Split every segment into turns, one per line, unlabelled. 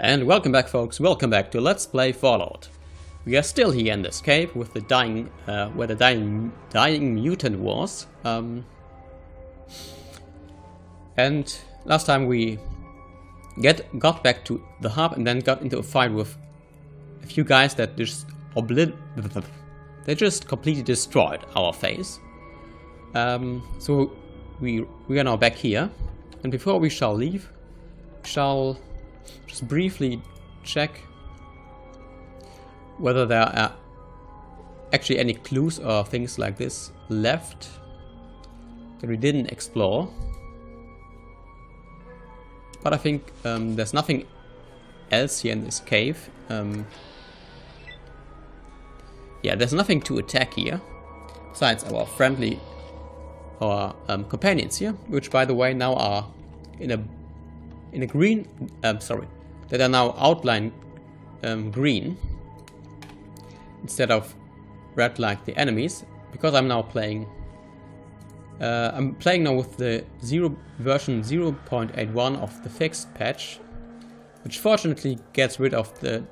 And welcome back folks, welcome back to Let's Play Fallout. We are still here in this cave with the dying, uh, where the dying, dying mutant was. Um, and last time we get got back to the hub and then got into a fight with a few guys that just oblit they just completely destroyed our face. Um, so we we are now back here, and before we shall leave, we shall just briefly check whether there are actually any clues or things like this left that we didn't explore. But I think um, there's nothing else here in this cave. Um, yeah, there's nothing to attack here, besides our friendly, our um, companions here, which by the way now are in a in a green, um, sorry, that are now outlined um, green instead of red like the enemies, because I'm now playing. Uh, I'm playing now with the zero version 0.81 of the Fixt patch, which fortunately gets rid of the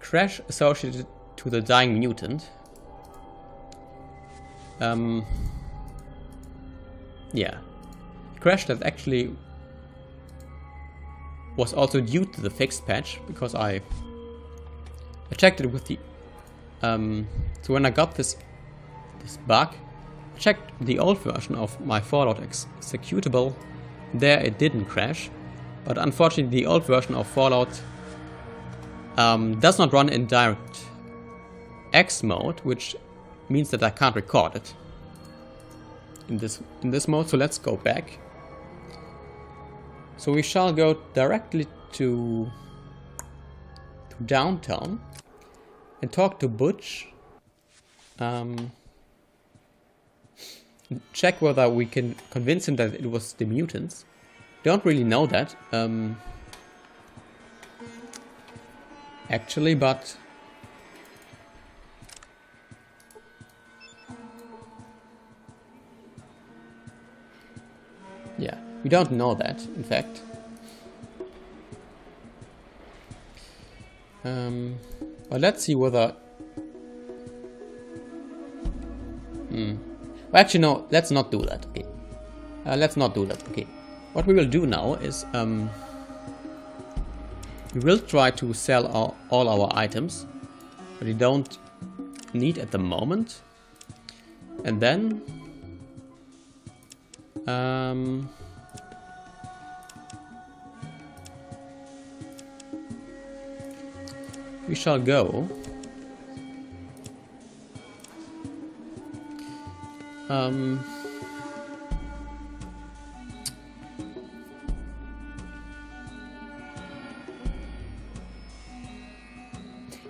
crash associated to the dying mutant. Um, yeah, crash that actually was also due to the Fixt patch because I, I checked it with the um, so when I got this this bug, I checked the old version of my Fallout ex executable. There it didn't crash, but unfortunately the old version of Fallout um, does not run in direct X mode, which means that I can't record it in this in this mode. So let's go back. So we shall go directly to, to downtown and talk to Butch. Um, check whether we can convince him that it was the mutants. Don't really know that. Um, actually, but yeah, we don't know that. In fact. Um, but let's see whether... Hmm. Well, actually, no, let's not do that. Okay. Uh, let's not do that. Okay. What we will do now is... Um, we will try to sell our, all our items. We don't need at the moment. And then... Um, we shall go. Um,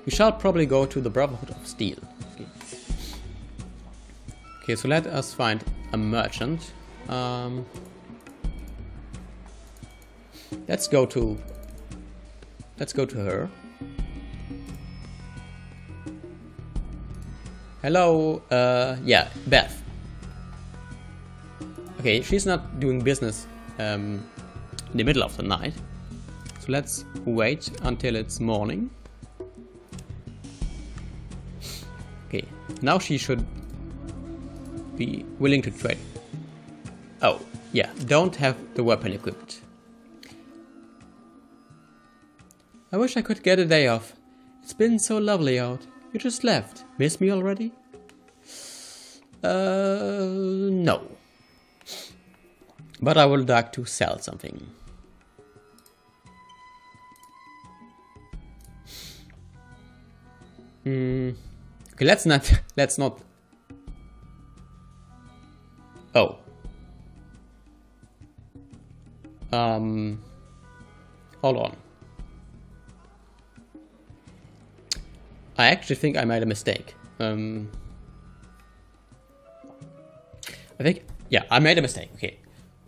we shall probably go to the Brotherhood of Steel. Okay, okay so let us find a merchant. Um, let's go to let's go to her. Hello, uh, yeah, Beth. Okay, she's not doing business um, in the middle of the night. So let's wait until it's morning. Okay, now she should be willing to trade. Oh, yeah, don't have the weapon equipped. I wish I could get a day off. It's been so lovely out. You just left. Miss me already? Uh, no. But I would like to sell something. Hmm. Okay, let's not. Let's not. Oh. Um. Hold on. I actually think I made a mistake. Um, I think, yeah, I made a mistake. Okay,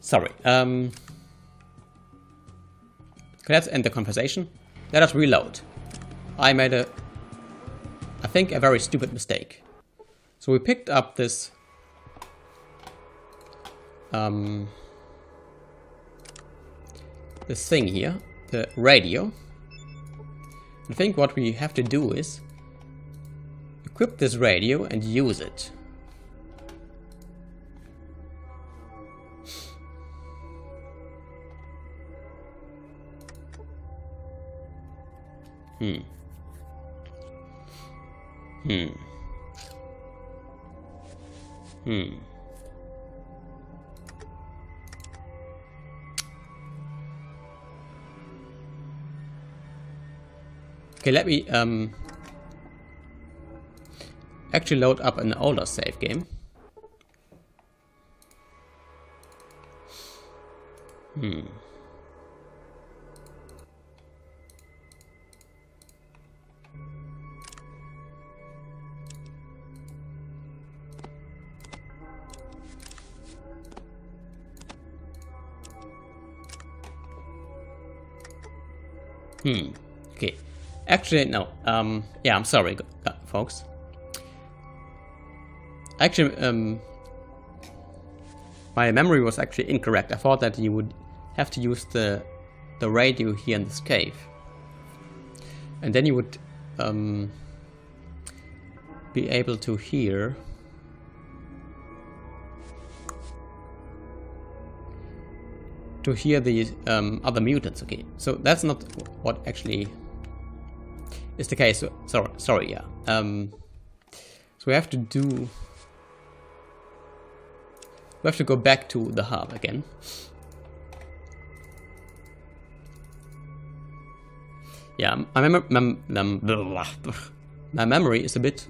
sorry. Um, let's end the conversation. Let us reload. I made a, I think, a very stupid mistake. So we picked up this, um, this thing here, the radio, I think what we have to do is equip this radio and use it. Hmm. Hmm. Hmm. Okay, let me um actually load up an older save game. Hmm. Hmm. Okay. Actually, no. Um. Yeah. I'm sorry, uh, folks. Actually, um, my memory was actually incorrect. I thought that you would have to use the the radio here in this cave, and then you would um, be able to hear. To hear the um, other mutants. Okay, so that's not what actually is the case. So, sorry, sorry, yeah. Um, so we have to do we have to go back to the hub again. Yeah, my, mem mem mem my memory is a bit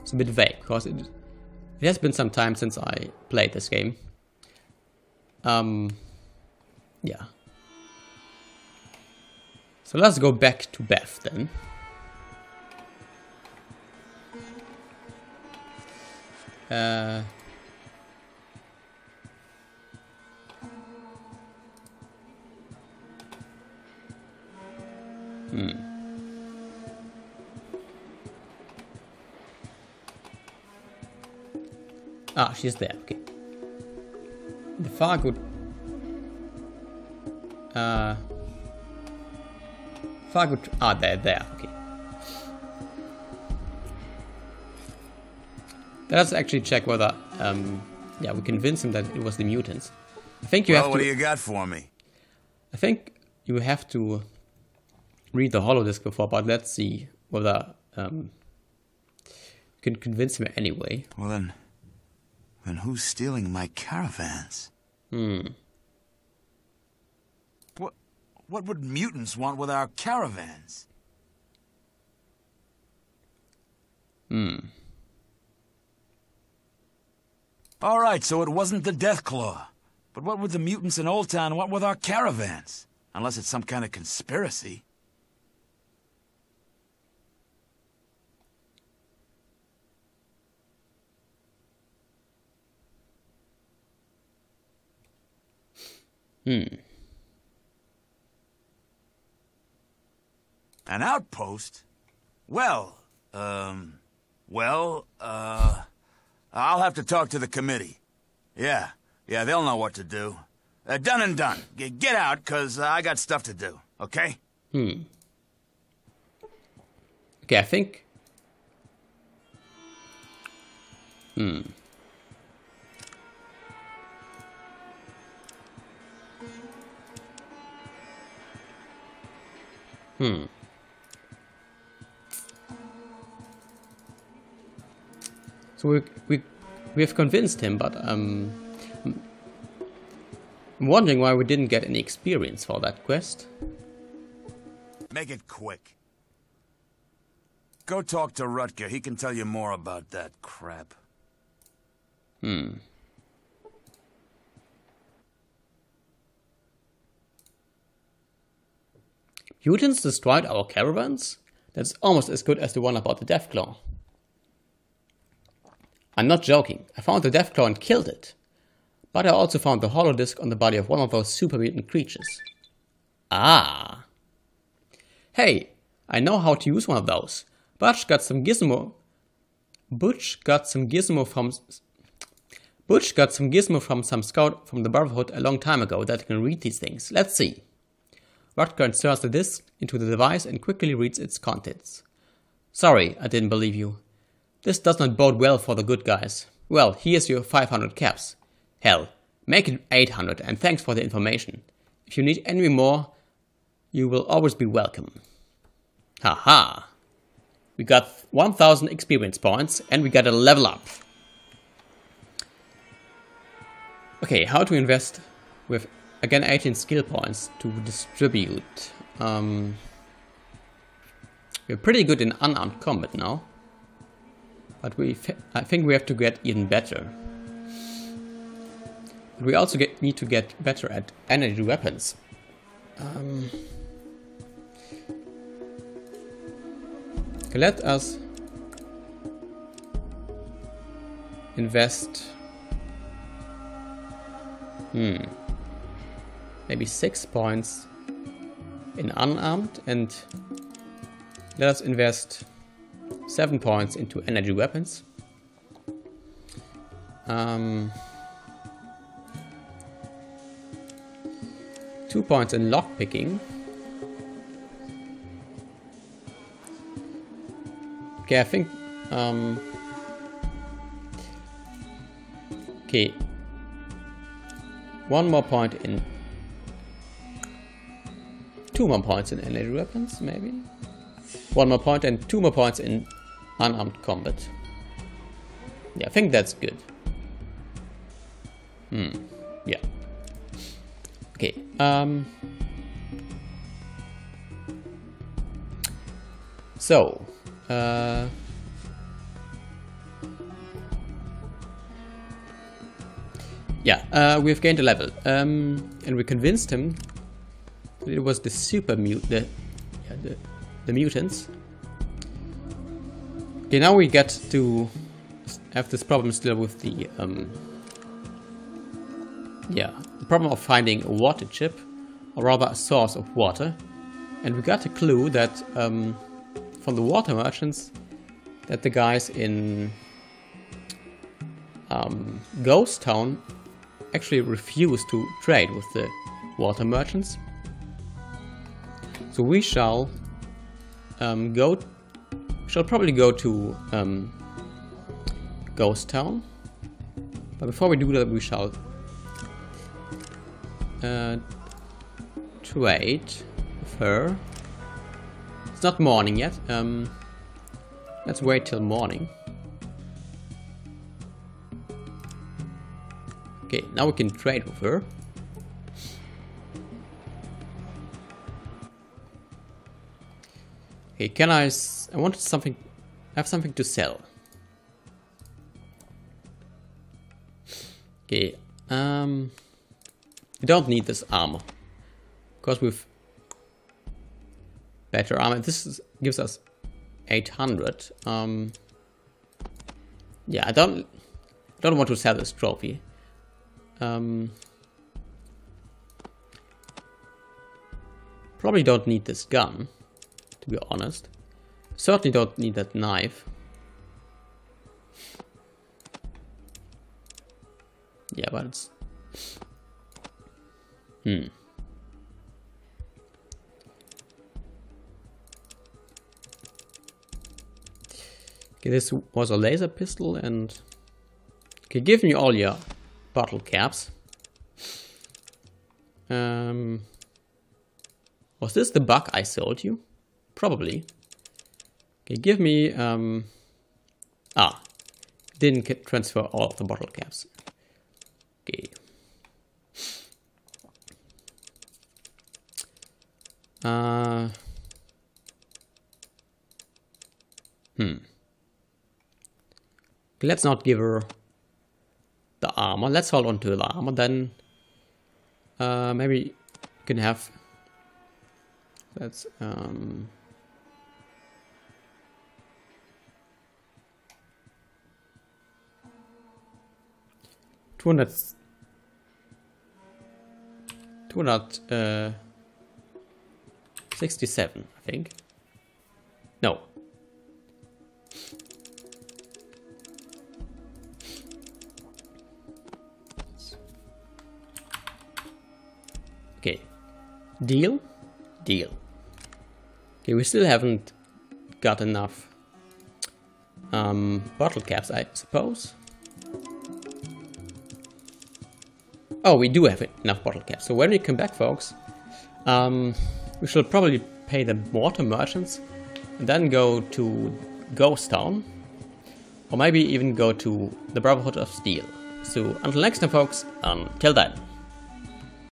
it's a bit vague because it, it has been some time since I played this game. Um, yeah. So let's go back to Beth then. Uh, Hmm. Ah, she's there. Okay. The Fargood. Uh. Fargood. Ah, they're there. Okay. Let's actually check whether, um, yeah, we convince him that it was the mutants. I think you
well,
have to.
what do you got for me?
I think you have to read the holodisk before, but let's see whether um, you can convince him anyway.
Well then, then who's stealing my caravans?
Hmm.
What, what would mutants want with our caravans?
Hmm.
All right, so it wasn't the Deathclaw. But what would the mutants in Old Town want with our caravans? Unless it's some kind of conspiracy.
Hmm.
An outpost? Well, um, well, uh, I'll have to talk to the committee. Yeah, yeah, they'll know what to do. Uh, done and done. G get out, cause uh, I got stuff to do, okay?
Hmm. Okay, I think... Hmm. Hmm. So we we we have convinced him, but um, I'm wondering why we didn't get any experience for that quest.
Make it quick. Go talk to Rutger. He can tell you more about that crap.
Hmm. Mutants destroyed our caravans? That's almost as good as the one about the Deathclaw. I'm not joking. I found the Deathclaw and killed it. But I also found the holodisk on the body of one of those super mutant creatures. Ah. Hey, I know how to use one of those. Butch got some gizmo. Butch got some gizmo from. Butch got some gizmo from some scout from the Brotherhood a long time ago that can read these things. Let's see. Rutger inserts the disk into the device and quickly reads its contents. Sorry, I didn't believe you. This does not bode well for the good guys. Well, here's your 500 caps. Hell, make it 800 and thanks for the information. If you need any more, you will always be welcome. Haha. We got 1000 experience points and we got a level up. Okay, how to invest with again 18 skill points to distribute. Um, we're pretty good in unarmed combat now, but we I think we have to get even better. We also get, need to get better at energy weapons. Um, let us invest Hmm. Maybe six points in unarmed and let us invest seven points into energy weapons. Um, two points in lockpicking. Okay, I think... Um, okay, one more point in... Two more points in energy weapons, maybe? One more point and two more points in unarmed combat. Yeah, I think that's good. Hmm, yeah. Okay, um... So, uh... Yeah, uh, we've gained a level. Um, and we convinced him it was the super mute, the, yeah, the, the mutants. Okay, now we get to have this problem still with the, um, yeah, the problem of finding a water chip, or rather a source of water. And we got a clue that, um, from the water merchants, that the guys in um, Ghost Town actually refuse to trade with the water merchants. So we shall um, go, shall probably go to um, Ghost Town. But before we do that, we shall uh, trade with her. It's not morning yet. Um, let's wait till morning. Okay, now we can trade with her. Okay, can I... I wanted something... I have something to sell. Okay, um... We don't need this armor. Because we've... Better armor. This is, gives us 800. Um... Yeah, I don't... I don't want to sell this trophy. Um, probably don't need this gun, to be honest. Certainly don't need that knife. Yeah, but it's... Hmm. Okay, this was a laser pistol and... Okay, give me all your bottle caps. Um, was this the bug I sold you? Probably. Okay, give me... Um, ah, didn't get transfer all of the bottle caps. Okay. Uh, hmm. Let's not give her the armor. Let's hold on to the armor. Then uh, maybe you can have. That's um. Two hundred. Two hundred. Uh, I think. No, okay Deal. deal Okay, we still haven't got enough um, bottle caps, I suppose. Oh, we do have enough bottle caps. So when we come back, folks, um, we shall probably pay the water merchants and then go to Ghost Town. Or maybe even go to the Brotherhood of Steel. So until next time, folks, until then.